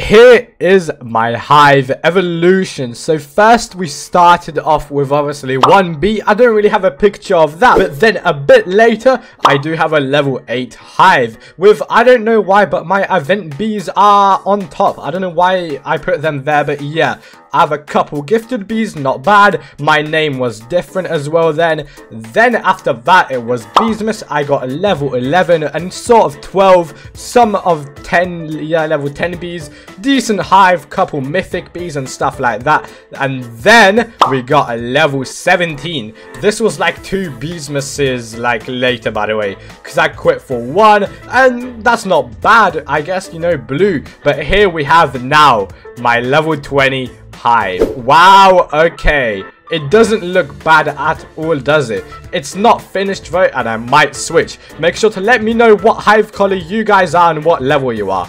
here is my hive evolution. So first we started off with obviously 1B. I don't really have a picture of that. But then a bit later, I do have a level 8 hive. With, I don't know why, but my event bees are on top. I don't know why I put them there, but yeah. I have a couple gifted bees, not bad. My name was different as well then. Then after that, it was Beesmas. I got a level 11 and sort of 12. Some of 10, yeah, level 10 bees. Decent hive, couple mythic bees and stuff like that. And then we got a level 17. This was like two Beesmases like later, by the way. Because I quit for one. And that's not bad, I guess, you know, blue. But here we have now my level 20 hive. Wow, okay. It doesn't look bad at all, does it? It's not finished though, and I might switch. Make sure to let me know what hive color you guys are and what level you are.